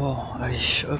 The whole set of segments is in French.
Bon, allez, hop.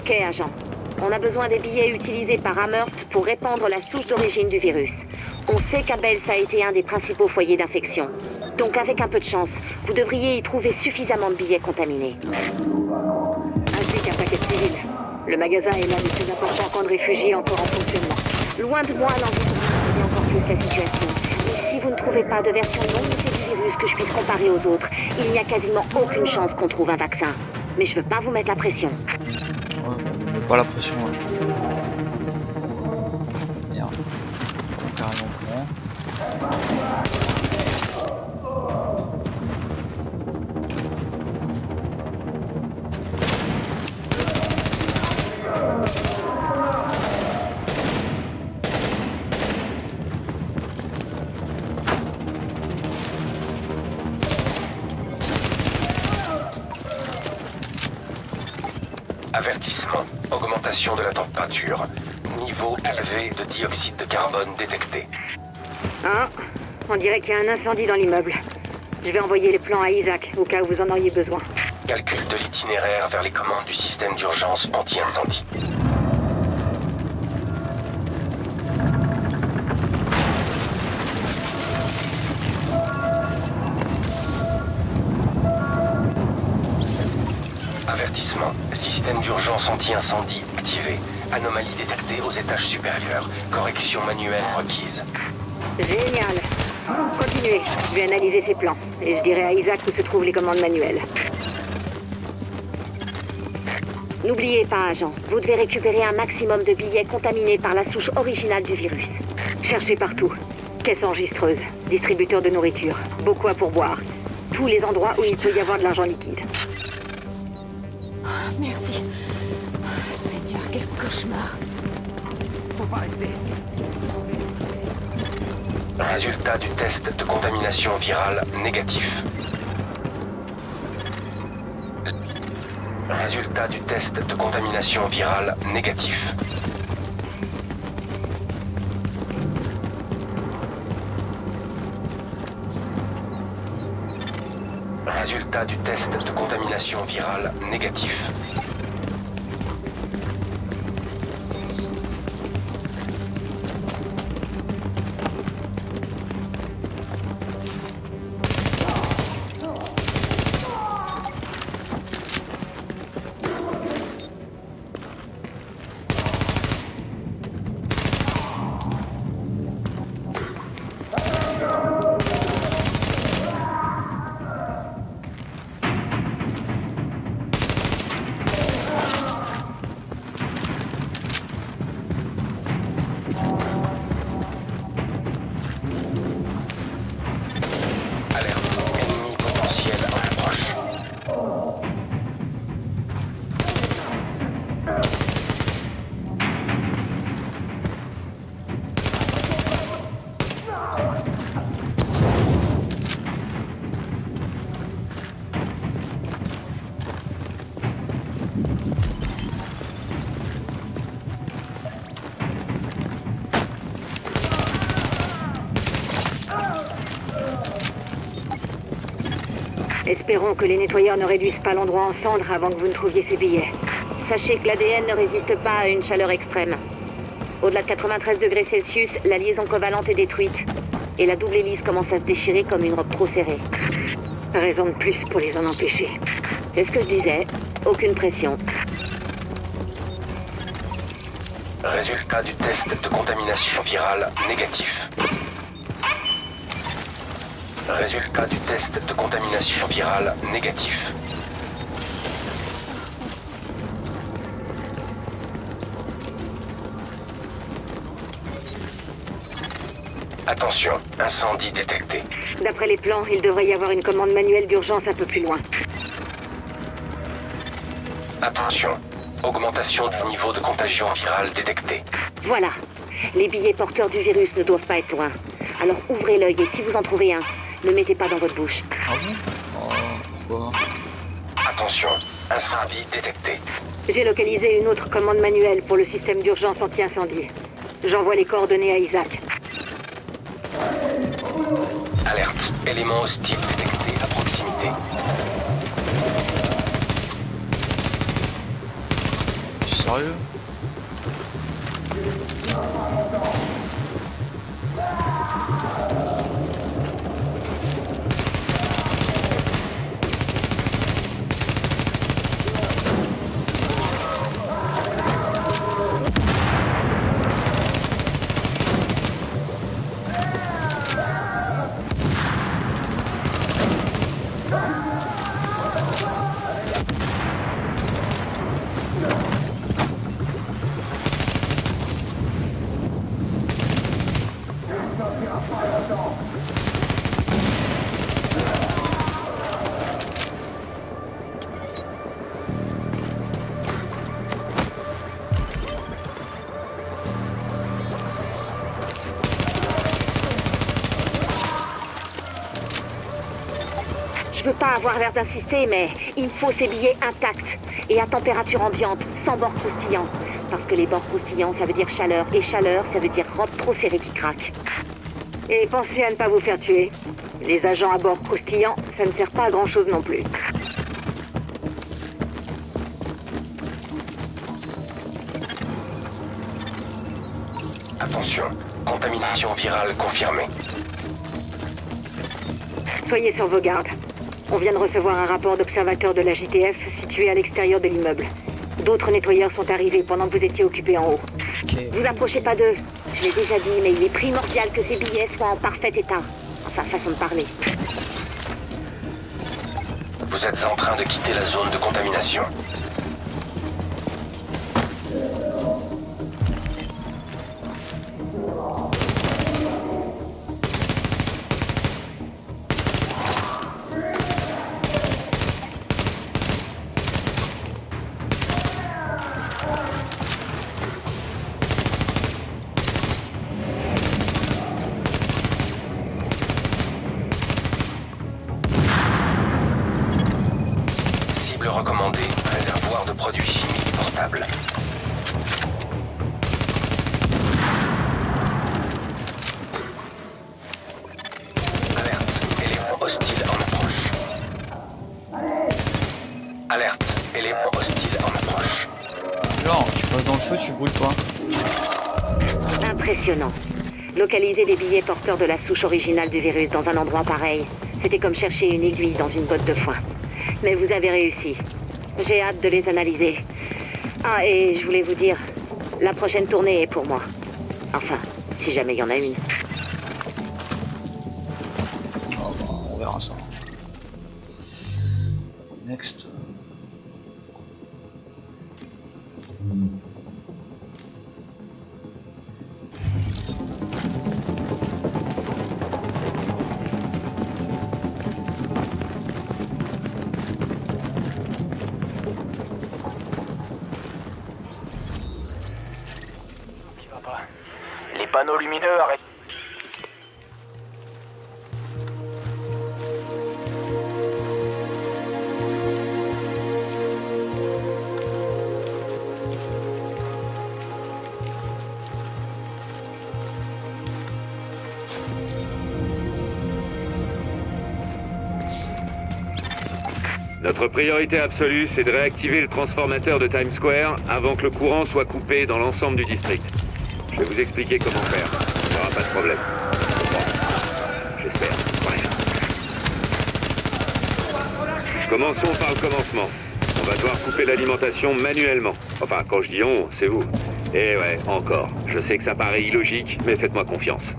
Ok, agent. On a besoin des billets utilisés par Amherst pour répandre la souche d'origine du virus. On sait qu'Abels a été un des principaux foyers d'infection. Donc avec un peu de chance, vous devriez y trouver suffisamment de billets contaminés. Ainsi qu'un paquet de civils. Le magasin est l'un des plus importants camps de réfugiés encore en fonctionnement. Loin de moi l'envie de encore plus la situation. Mais si vous ne trouvez pas de version non mutée du virus que je puisse comparer aux autres, il n'y a quasiment aucune chance qu'on trouve un vaccin. Mais je veux pas vous mettre la pression. Pas la pression là. Augmentation de la température. Niveau élevé de dioxyde de carbone détecté. Hein? On dirait qu'il y a un incendie dans l'immeuble. Je vais envoyer les plans à Isaac, au cas où vous en auriez besoin. Calcul de l'itinéraire vers les commandes du système d'urgence anti-incendie. Avertissement. Système d'urgence anti-incendie. Anomalie détectée aux étages supérieurs. Correction manuelle requise. Génial. Continuez. Je vais analyser ces plans. Et je dirai à Isaac où se trouvent les commandes manuelles. N'oubliez pas, agent, vous devez récupérer un maximum de billets contaminés par la souche originale du virus. Cherchez partout. Caisse enregistreuse, distributeur de nourriture, beaucoup à pourboire. Tous les endroits où il peut y avoir de l'argent liquide. Cauchemar. Faut pas rester. Résultat du test de contamination virale négatif. Résultat du test de contamination virale négatif. Résultat du test de contamination virale négatif. Que les nettoyeurs ne réduisent pas l'endroit en cendres avant que vous ne trouviez ces billets. Sachez que l'ADN ne résiste pas à une chaleur extrême. Au-delà de 93 degrés Celsius, la liaison covalente est détruite. Et la double hélice commence à se déchirer comme une robe trop serrée. Raison de plus pour les en empêcher. C'est ce que je disais. Aucune pression. Résultat du test de contamination virale négatif. Résultat du test de contamination virale négatif. Attention, incendie détecté. D'après les plans, il devrait y avoir une commande manuelle d'urgence un peu plus loin. Attention, augmentation du niveau de contagion virale détecté. Voilà. Les billets porteurs du virus ne doivent pas être loin. Alors ouvrez l'œil et si vous en trouvez un, ne mettez pas dans votre bouche. Ah bon Oh, pourquoi Attention, incendie détecté. J'ai localisé une autre commande manuelle pour le système d'urgence anti-incendie. J'envoie les coordonnées à Isaac. Alerte, élément hostile détecté à proximité. Sérieux? Avoir l'air d'insister, mais il me faut ces billets intacts et à température ambiante, sans bord croustillant. Parce que les bords croustillants, ça veut dire chaleur, et chaleur, ça veut dire robe trop serrée qui craque. Et pensez à ne pas vous faire tuer. Les agents à bord croustillants, ça ne sert pas à grand chose non plus. Attention, contamination virale confirmée. Soyez sur vos gardes. On vient de recevoir un rapport d'observateur de la JTF situé à l'extérieur de l'immeuble. D'autres nettoyeurs sont arrivés pendant que vous étiez occupés en haut. Vous approchez pas d'eux. Je l'ai déjà dit, mais il est primordial que ces billets soient en parfait état. Enfin, façon de parler. Vous êtes en train de quitter la zone de contamination. Des billets porteurs de la souche originale du virus dans un endroit pareil, c'était comme chercher une aiguille dans une botte de foin. Mais vous avez réussi. J'ai hâte de les analyser. Ah, et je voulais vous dire, la prochaine tournée est pour moi. Enfin, si jamais il y en a une. Notre priorité absolue, c'est de réactiver le transformateur de Times Square avant que le courant soit coupé dans l'ensemble du district. Je vais vous expliquer comment faire. Il n'y aura pas de problème. J'espère. Commençons par le commencement. On va devoir couper l'alimentation manuellement. Enfin, quand je dis on, c'est vous. Et ouais, encore. Je sais que ça paraît illogique, mais faites-moi confiance.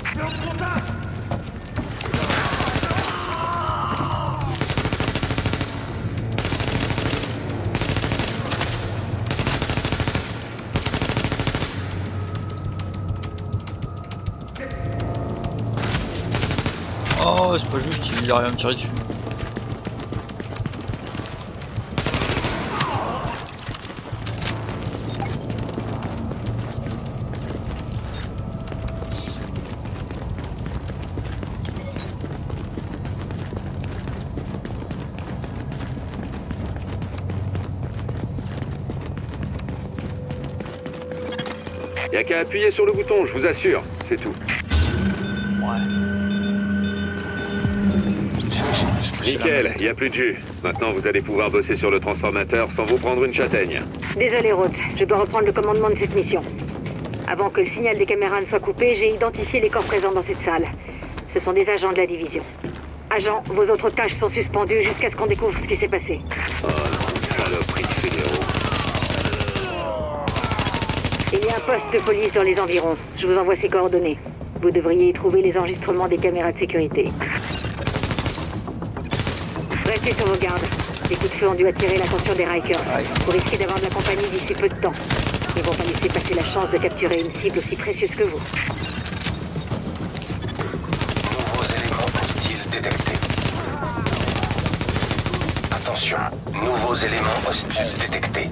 Il arrive à me tirer dessus. Y a qu'à appuyer sur le bouton, je vous assure. C'est tout. Nickel, y a plus de jus. Maintenant, vous allez pouvoir bosser sur le transformateur sans vous prendre une châtaigne. Désolé, Rhodes, je dois reprendre le commandement de cette mission. Avant que le signal des caméras ne soit coupé, j'ai identifié les corps présents dans cette salle. Ce sont des agents de la division. Agents, vos autres tâches sont suspendues jusqu'à ce qu'on découvre ce qui s'est passé. Oh non, saloperie de fédéraux. Il y a un poste de police dans les environs. Je vous envoie ses coordonnées. Vous devriez y trouver les enregistrements des caméras de sécurité. Restez sur vos gardes. Les coups de feu ont dû attirer l'attention des Rikers. Vous risquez d'avoir de la compagnie d'ici peu de temps. Ils vont pas laisser passer la chance de capturer une cible aussi précieuse que vous. Nouveaux éléments hostiles détectés. Attention, nouveaux éléments hostiles détectés.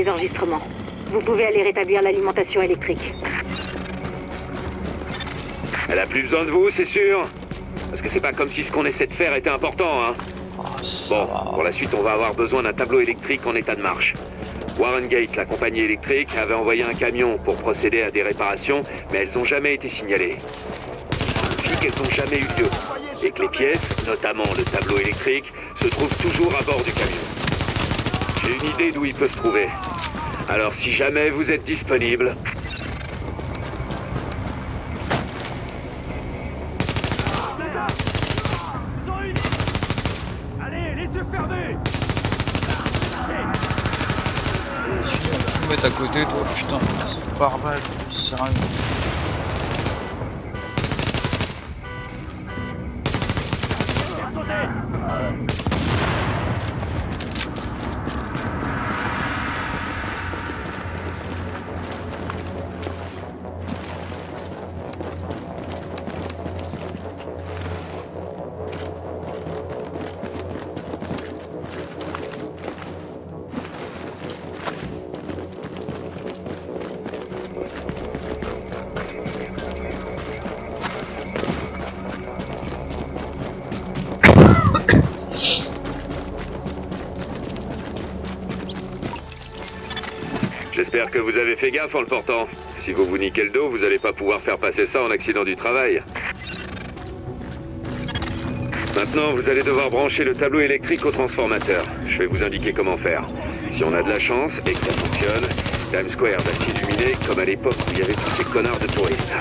Les enregistrements. Vous pouvez aller rétablir l'alimentation électrique. Elle a plus besoin de vous, c'est sûr Parce que c'est pas comme si ce qu'on essaie de faire était important, hein Bon, pour la suite, on va avoir besoin d'un tableau électrique en état de marche. Warren Gate, la compagnie électrique, avait envoyé un camion pour procéder à des réparations, mais elles n'ont jamais été signalées. Il qu'elles n'ont jamais eu lieu. Et que les pièces, notamment le tableau électrique, se trouvent toujours à bord du camion. J'ai une idée d'où il peut se trouver. Alors si jamais vous êtes disponible, Tu vas tout mettre à côté, toi, putain. C'est pas mal, sérieux. Que vous avez fait gaffe en le portant. Si vous vous niquez le dos, vous allez pas pouvoir faire passer ça en accident du travail. Maintenant, vous allez devoir brancher le tableau électrique au transformateur. Je vais vous indiquer comment faire. Si on a de la chance et que ça fonctionne, Times Square va s'illuminer comme à l'époque où il y avait tous ces connards de touristes.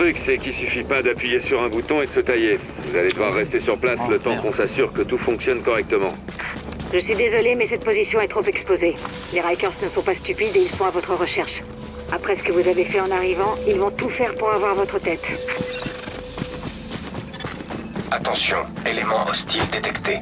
Truc, c'est qu'il suffit pas d'appuyer sur un bouton et de se tailler. Vous allez devoir rester sur place le temps qu'on s'assure que tout fonctionne correctement. Je suis désolé, mais cette position est trop exposée. Les Rikers ne sont pas stupides et ils sont à votre recherche. Après ce que vous avez fait en arrivant, ils vont tout faire pour avoir votre tête. Attention, élément hostile détecté.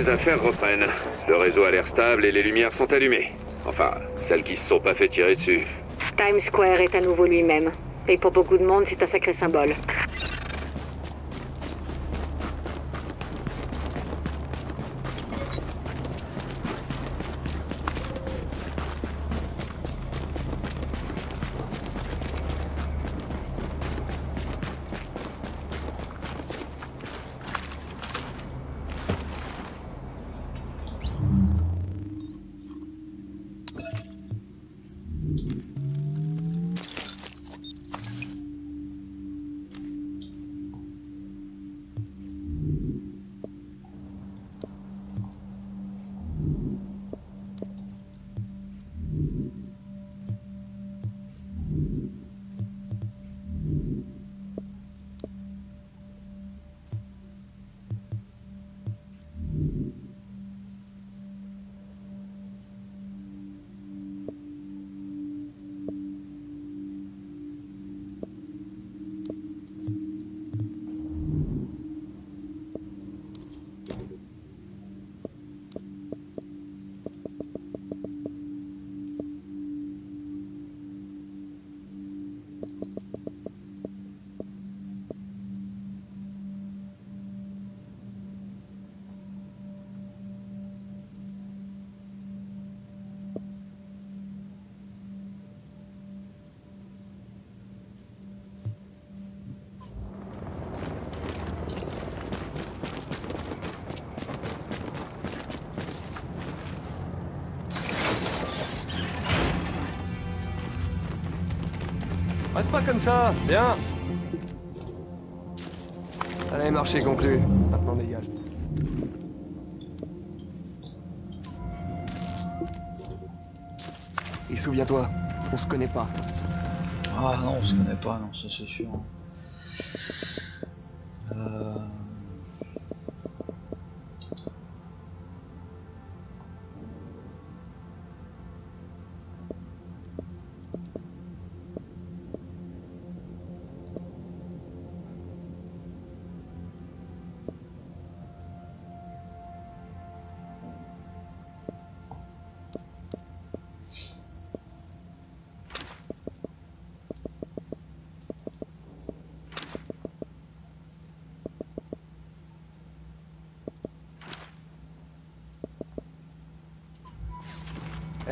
Les affaires reprennent. Le réseau a l'air stable et les lumières sont allumées. Enfin, celles qui se sont pas fait tirer dessus. Times Square est à nouveau lui-même. Et pour beaucoup de monde, c'est un sacré symbole. Comme ça, bien Allez, marché conclu. Maintenant dégage. Et souviens-toi, on se connaît pas. Ah non, on se connaît pas, non, ça c'est sûr.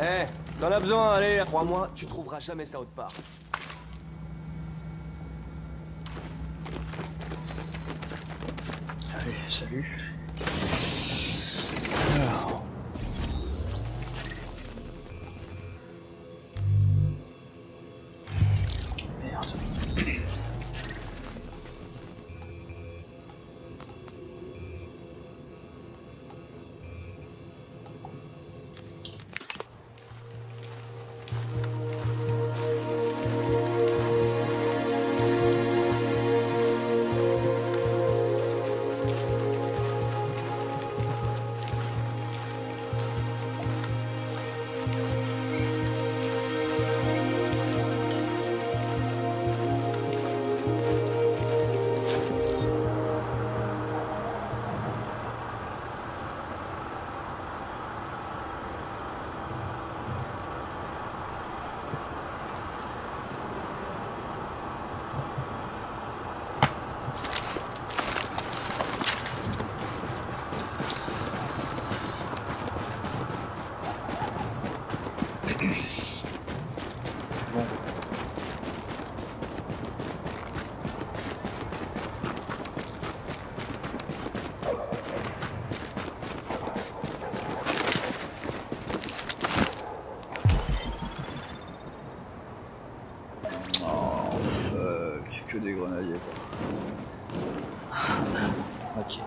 Eh, t'en as besoin, allez Crois-moi, tu trouveras jamais ça autre part. Allez, salut. Des grenadiers quoi. Ok.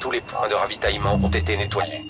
Tous les points de ravitaillement ont été nettoyés.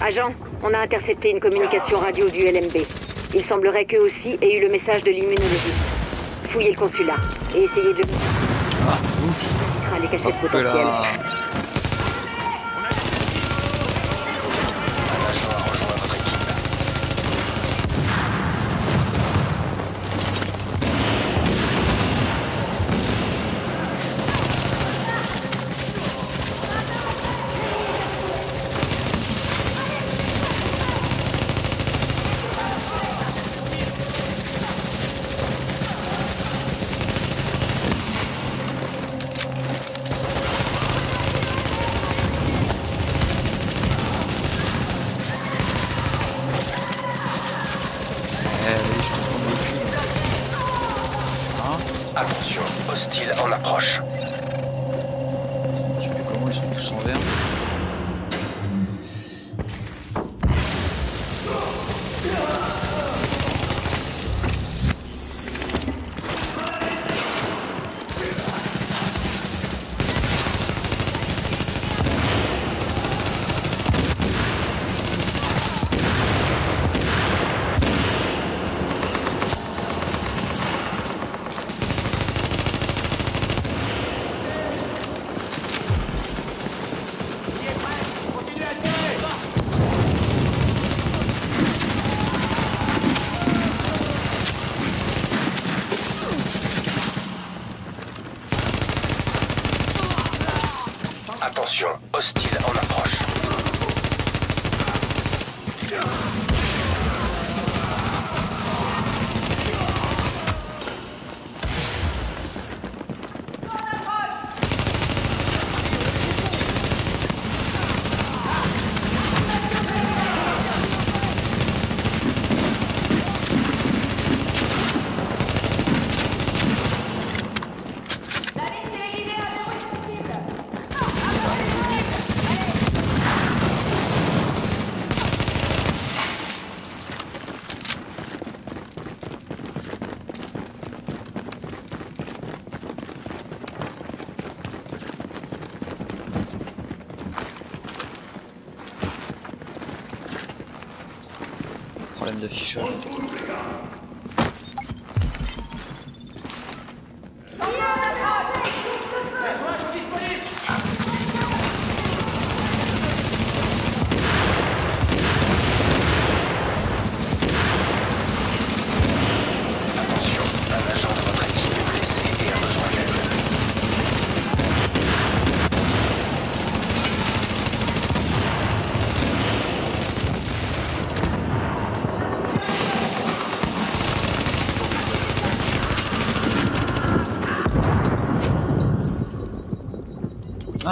Agent, on a intercepté une communication radio du LMB. Il semblerait qu'eux aussi aient eu le message de l'immunologie. Fouillez le consulat et essayez de... Ah, ouf. Les cachettes potentielles.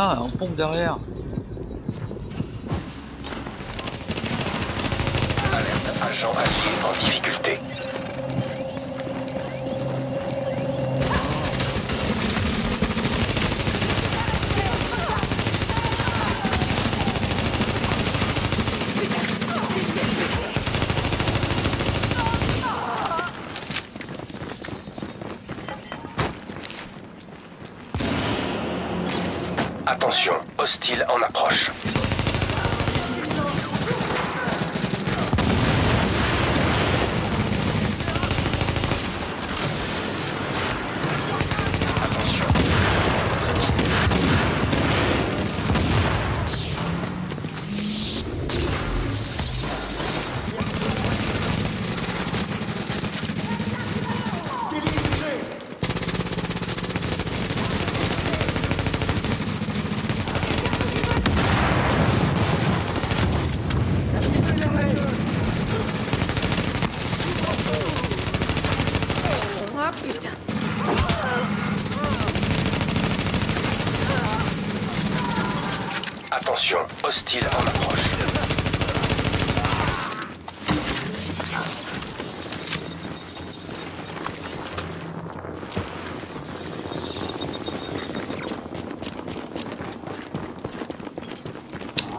En pompe derrière. Alerte, agent allié en difficulté. Attention, hostile en approche. Attention. Ah putain. Attention, hostile en approche.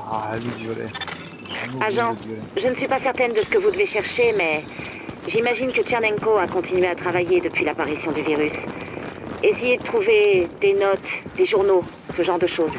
Ah, lui violet. Vraiment Agent, violet, violet. Je ne suis pas certaine de ce que vous devez chercher, mais j'imagine que Tchernenko a continué à travailler depuis l'apparition du virus. Essayez de trouver des notes, des journaux, ce genre de choses.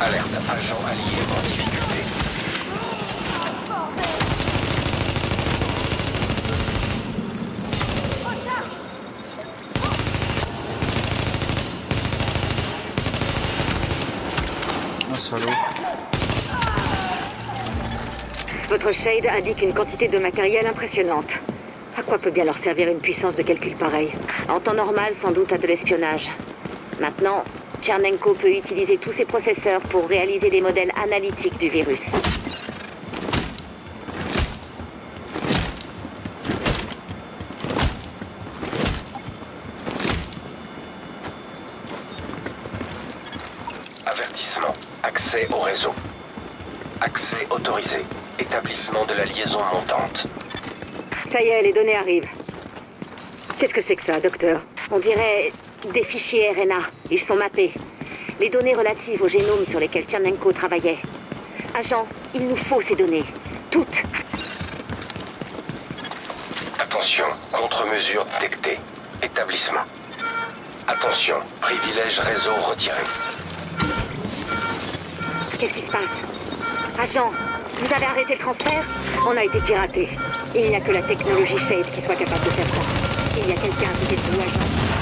Alerte, agent allié en difficulté. Votre shade indique une quantité de matériel impressionnante. À quoi peut bien leur servir une puissance de calcul pareille En temps normal, sans doute à de l'espionnage. Maintenant, Tchernenko peut utiliser tous ses processeurs pour réaliser des modèles analytiques du virus. Accès autorisé. Établissement de la liaison montante. Ça y est, les données arrivent. Qu'est-ce que c'est que ça, docteur On dirait des fichiers RNA. Ils sont mappés. Les données relatives au génome sur lesquelles Tchernenko travaillait. Agent, il nous faut ces données. Toutes. Attention, contre-mesure détectée. Établissement. Attention, privilège réseau retiré. Qu'est-ce qui se passe Agent, vous avez arrêté le transfert On a été piraté. Il n'y a que la technologie Shade qui soit capable de faire ça. Il y a quelqu'un à côté de vous, agent.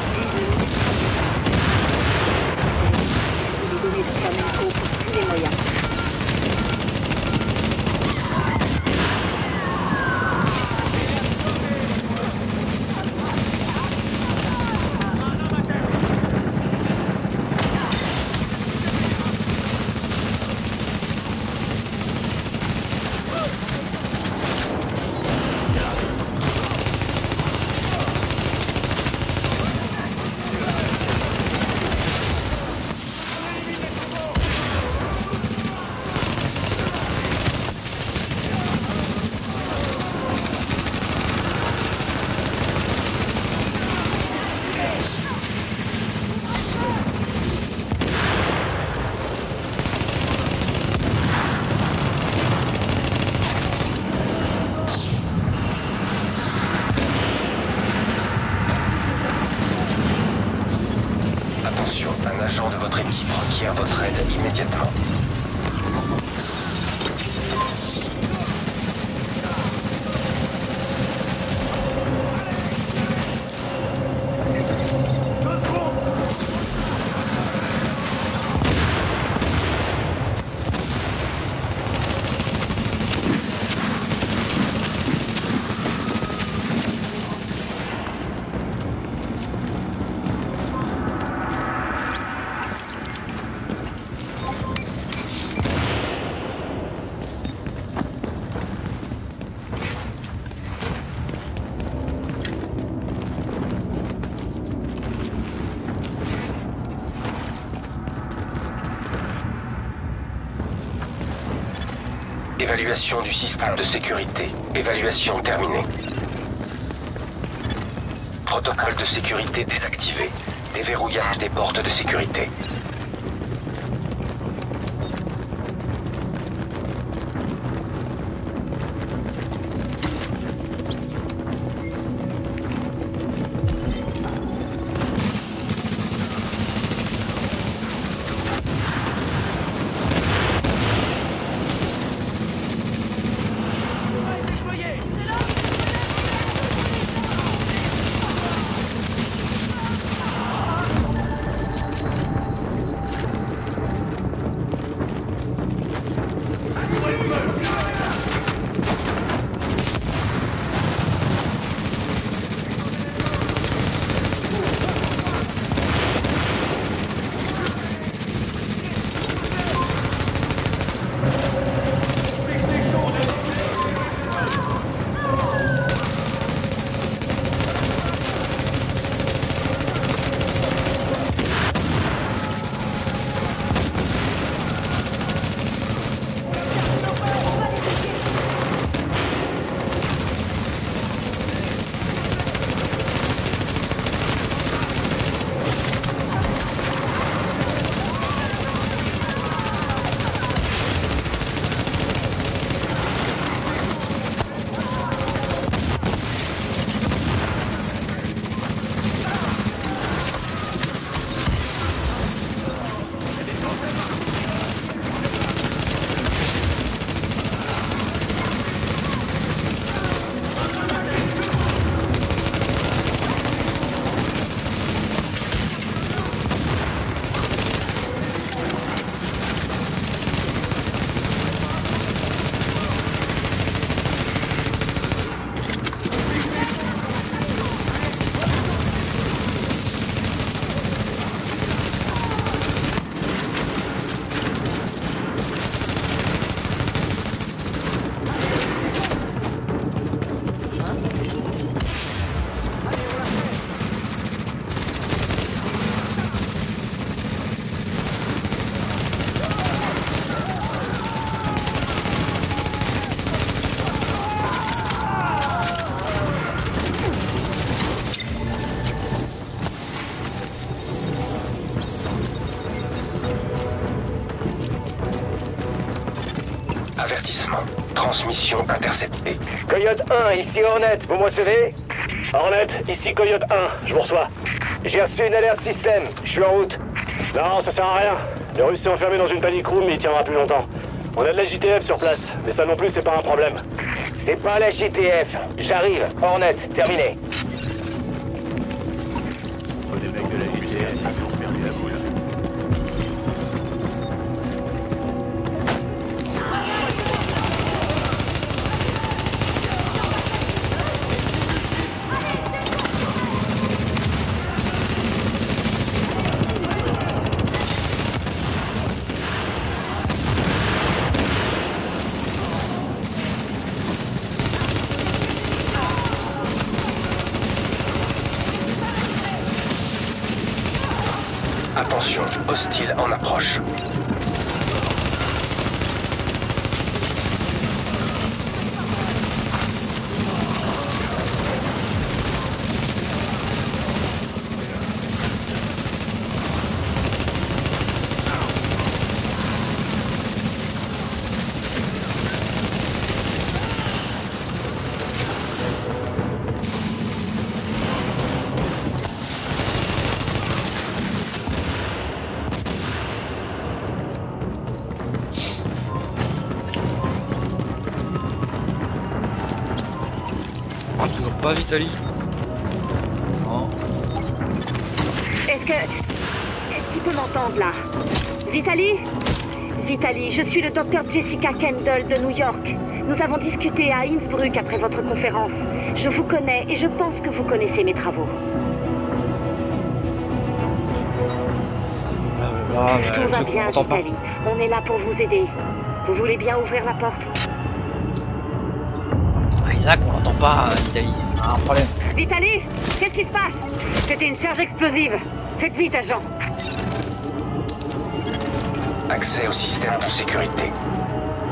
Évaluation du système de sécurité. Évaluation terminée. Protocole de sécurité désactivé. Déverrouillage des portes de sécurité. Transmission interceptée. Coyote 1, ici Hornet, vous me recevez? Hornet, ici Coyote 1, je vous reçois. J'ai reçu une alerte système, je suis en route. Non, ça sert à rien. Le russe s'est enfermé dans une panic room, mais il tiendra plus longtemps. On a de la JTF sur place, mais ça non plus, c'est pas un problème. C'est pas la JTF. J'arrive. Hornet, terminé. Suis le docteur Jessica Kendall de New York. Nous avons discuté à Innsbruck après votre conférence. Je vous connais et je pense que vous connaissez mes travaux. Ah, bah, Tout va bien. Vitali. On est là pour vous aider. Vous voulez bien ouvrir la porte? Ah, Isaac, on l'entend pas, Vitali. Ah, un problème. Vitali Qu'est-ce qui se passe? C'était une charge explosive. Faites vite, agent. Accès au système de sécurité.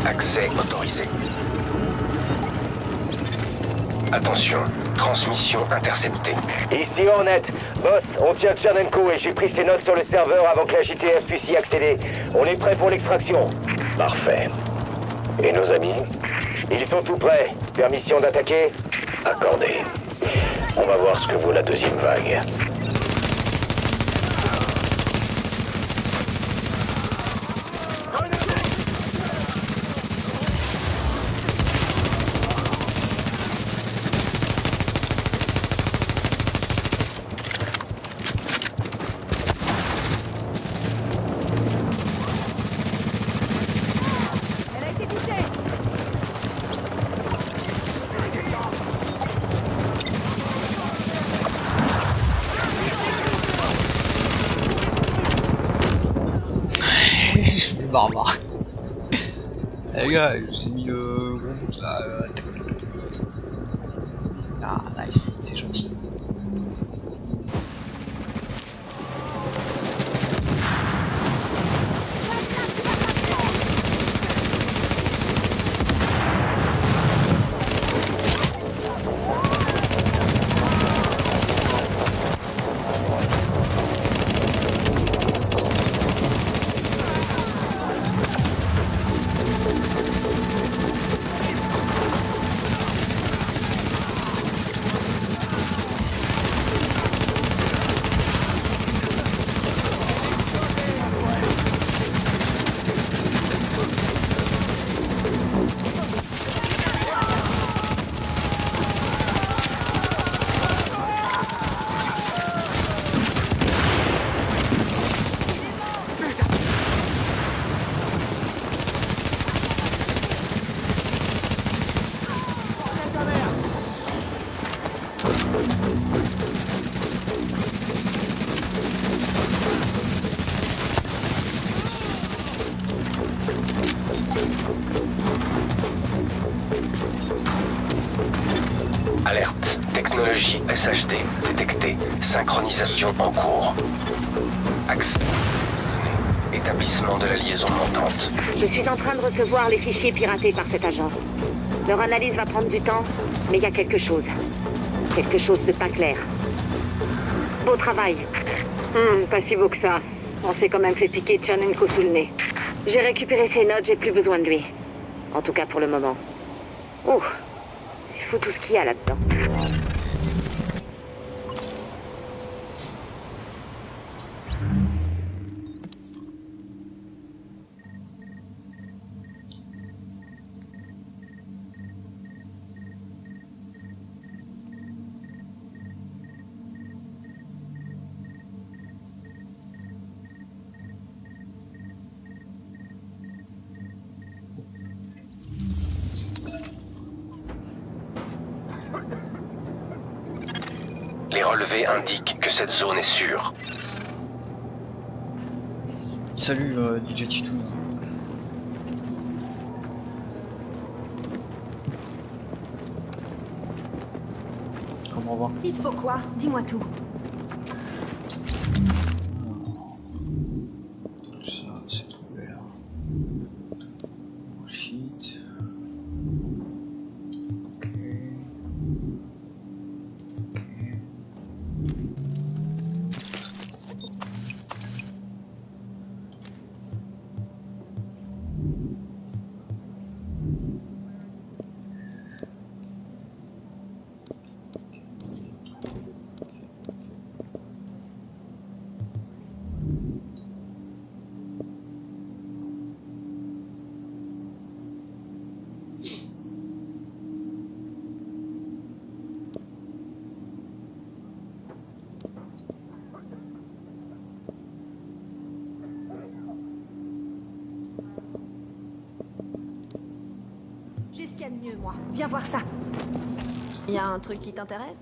Accès autorisé. Attention, transmission interceptée. Ici Hornet. Boss, on tient Tchernenko et j'ai pris ses notes sur le serveur avant que la JTF puisse y accéder. On est prêt pour l'extraction. Parfait. Et nos amis Ils sont tout prêts. Permission d'attaquer? Accordé. On va voir ce que vaut la deuxième vague. Eh, Alerte. Technologie SHD détectée. Synchronisation en cours. Accès. Établissement de la liaison montante. Je suis en train de recevoir les fichiers piratés par cet agent. Leur analyse va prendre du temps, mais il y a quelque chose. Quelque chose de pas clair. Beau travail. Hmm, pas si beau que ça. On s'est quand même fait piquer Tchernenko sous le nez. J'ai récupéré ses notes, j'ai plus besoin de lui. En tout cas pour le moment. Oh, c'est fou tout ce qu'il y a là-dedans. Indiquent que cette zone est sûre. Salut euh, DJ Titou. Comment va? Il te faut quoi? Dis-moi tout. Viens voir ça. Y a un truc qui t'intéresse?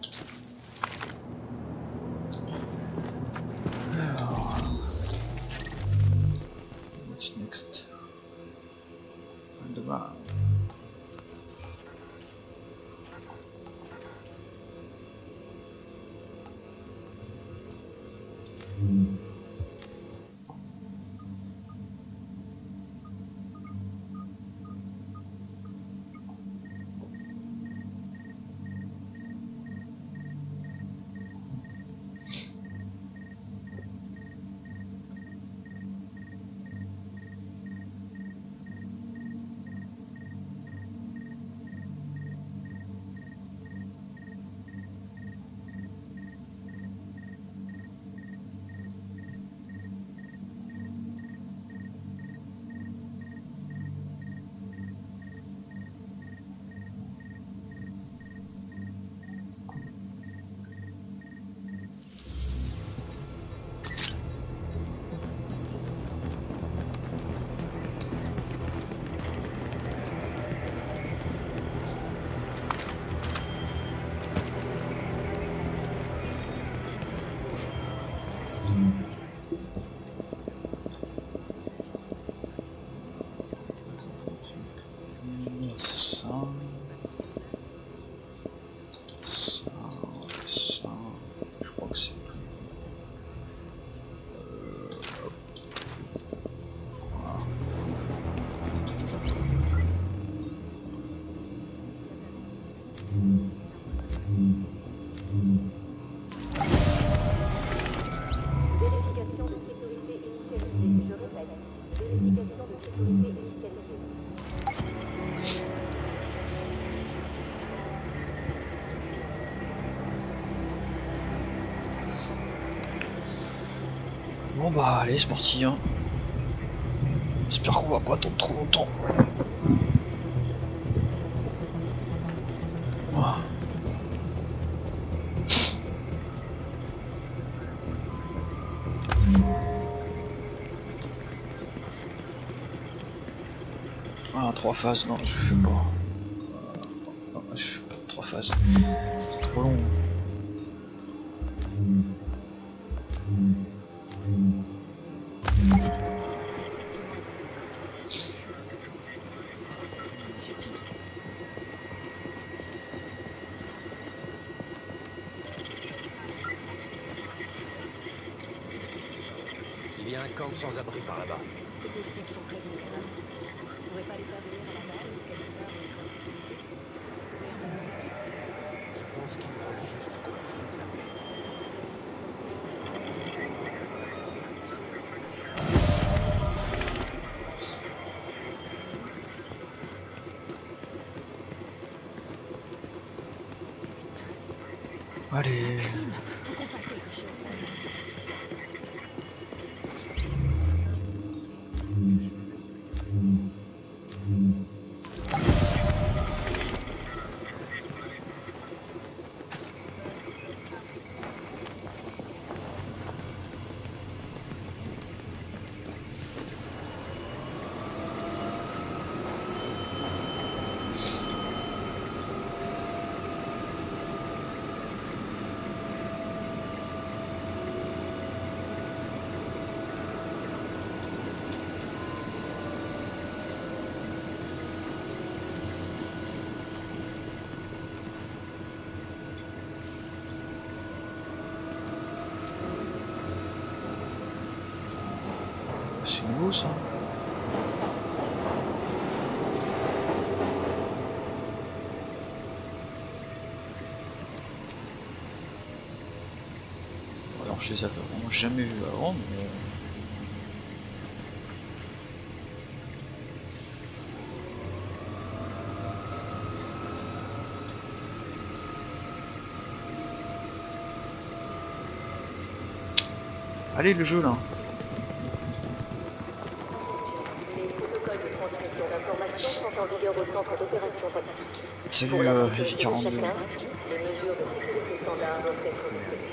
Bah allez c'est parti hein. J'espère qu'on va pas attendre trop longtemps. Ah trois phases, non je fais pas. Allez. Faut qu'on fasse quelque chose. C'est nouveau ça. Alors je les avais vraiment jamais vus avant, mais... euh, Allez le jeu là Les protocoles de transmission d'informations sont en vigueur au centre d'opération tactique. Salut euh, sécurité de F42. chacun, les mesures de sécurité standards doivent être respectées.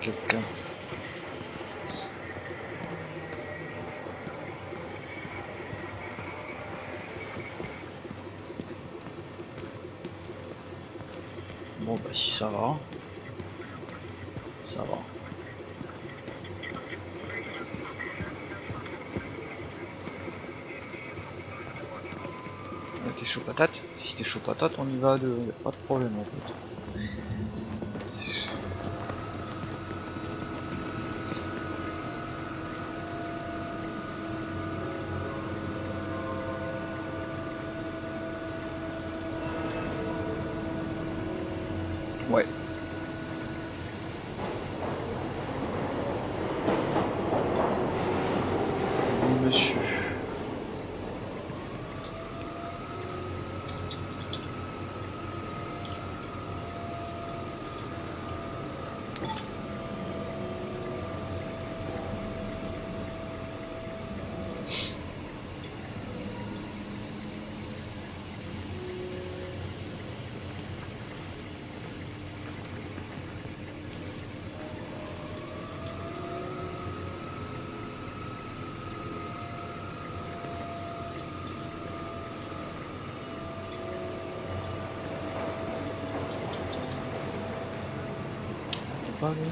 Quelqu'un. Bon bah si ça va. Ça va. T'es chaud patate? Si t'es chaud patate, on y va, de... pas de problème en fait. Ouais. Oui, monsieur. C'est pas lui.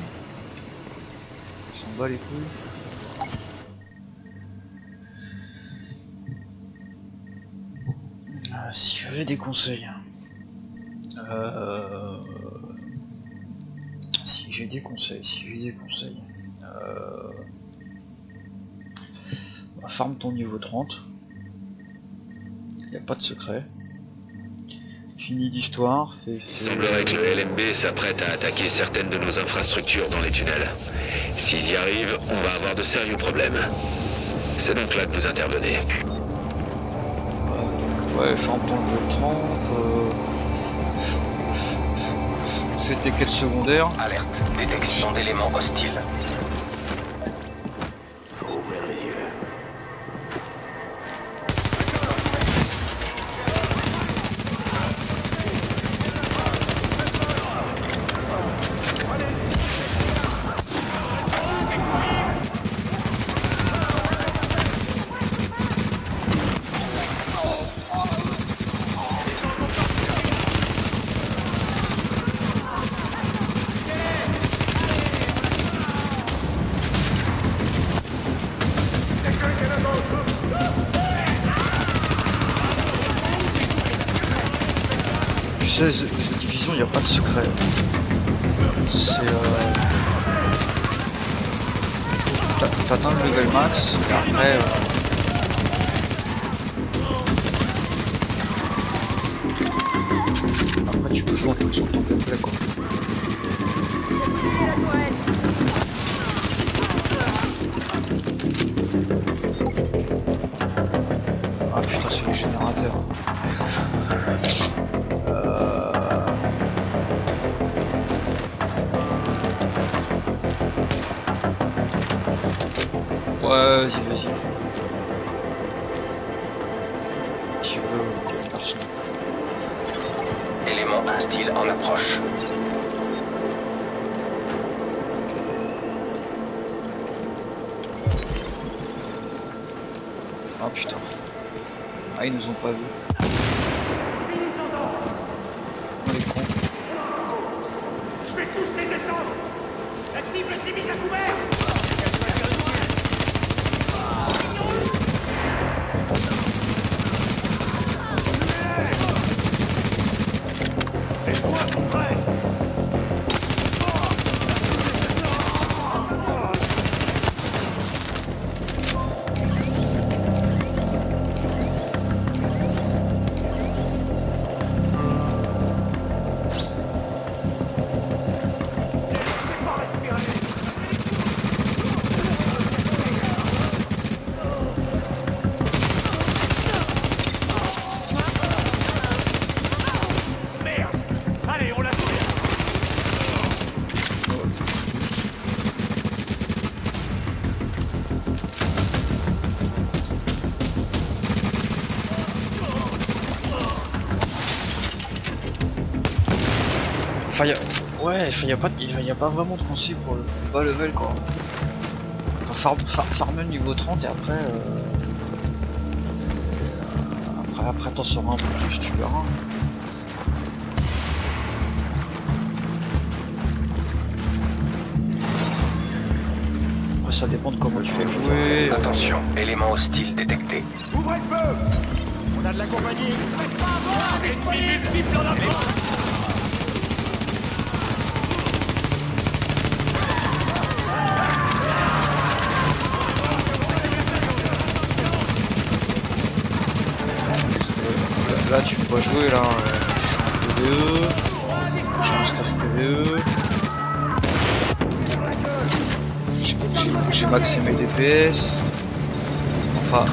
Il s'en les couilles. Ah, si j'avais des conseils. Euh... Si j'ai des conseils, si j'ai des conseils. Euh... bah, Farme ton niveau 30. Y a pas de secret. Fini d'histoire. Il semblerait que le LMB s'apprête à attaquer certaines de nos infrastructures dans les tunnels. S'ils y arrivent, on va avoir de sérieux problèmes. C'est donc là que vous intervenez. Ouais, ton niveau 30. euh, Fais tes quêtes secondaires. Alerte. Détection d'éléments hostiles. 冲啊冲！il n'y a, pas, a pas vraiment de conseil pour le bas level quoi. Enfin, far, farmer niveau 30 et après... Euh, après, après t'en sauras un peu plus, tu verras. Après ça dépend de comment tu fais jouer. Attention, élément hostile détecté. Ouvrez le feu On a de la compagnie pas jouer là. Euh, je suis en PVE. J'ai un staff PVE. J'ai maximé DPS. Enfin,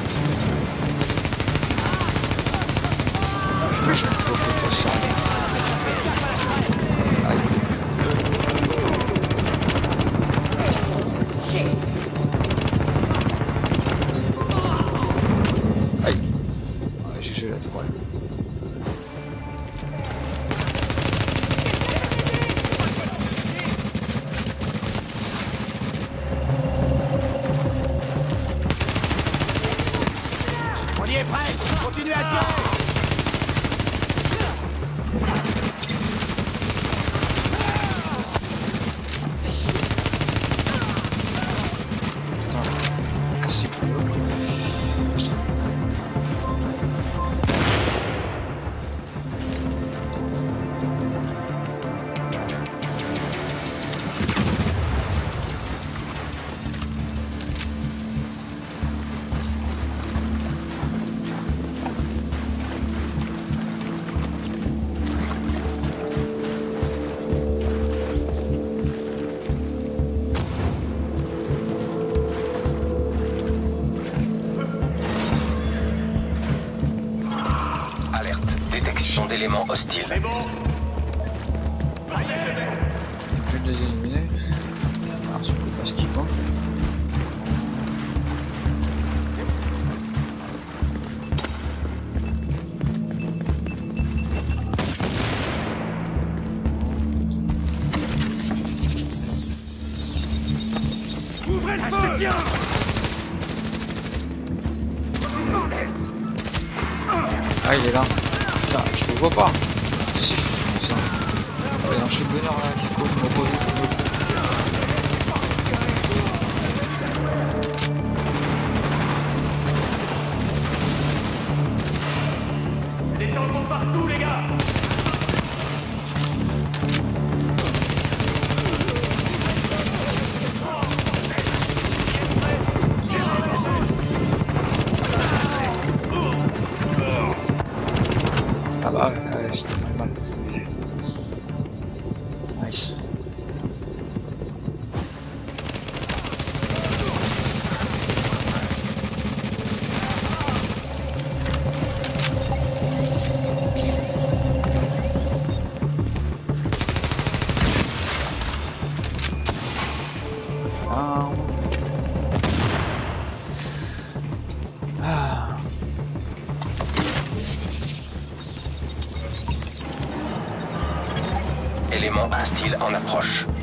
hostile en approche.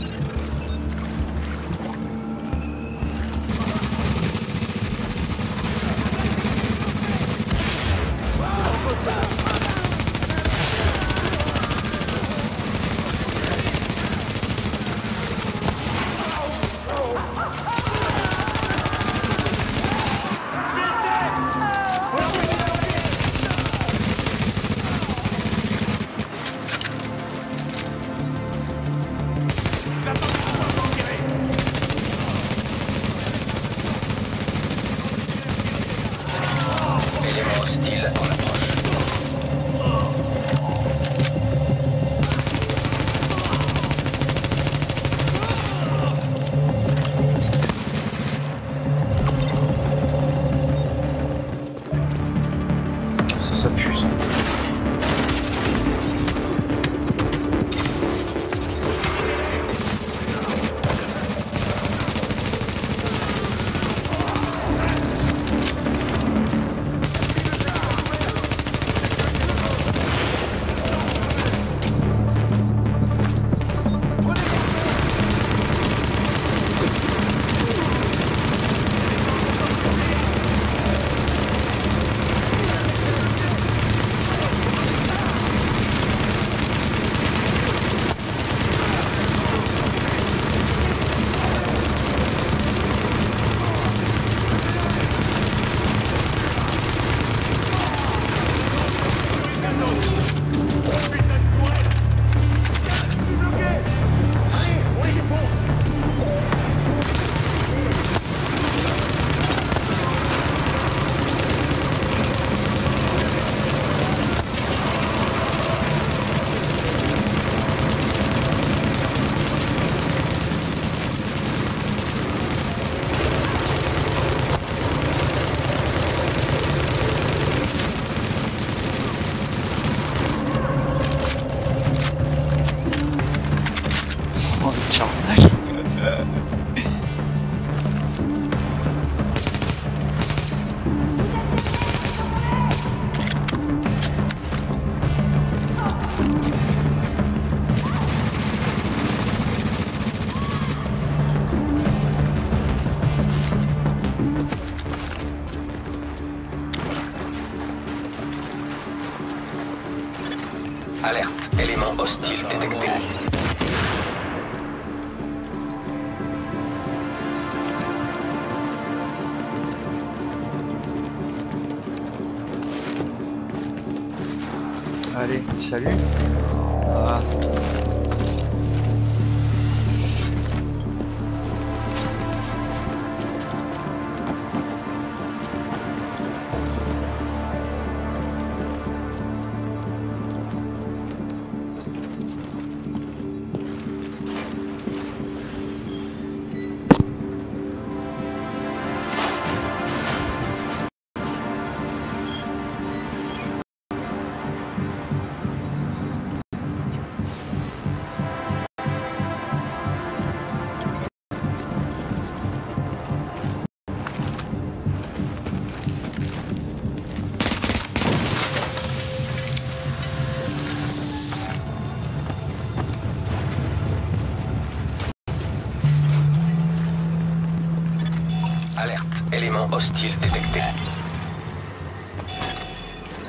Alerte. Élément hostile détecté.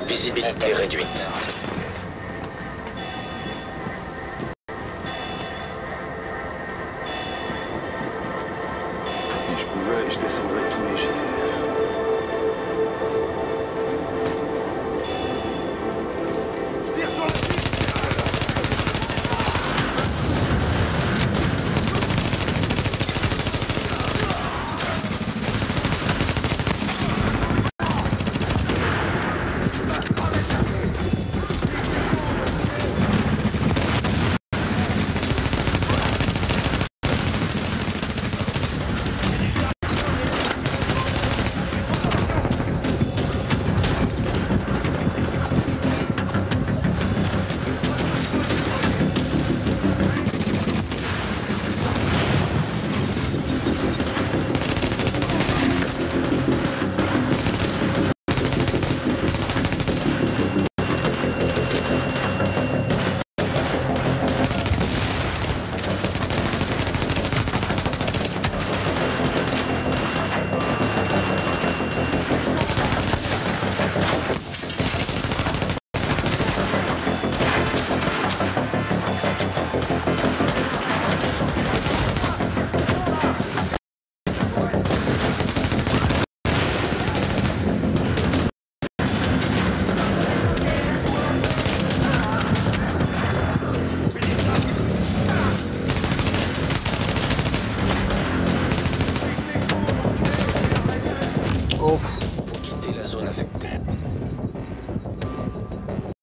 Visibilité réduite.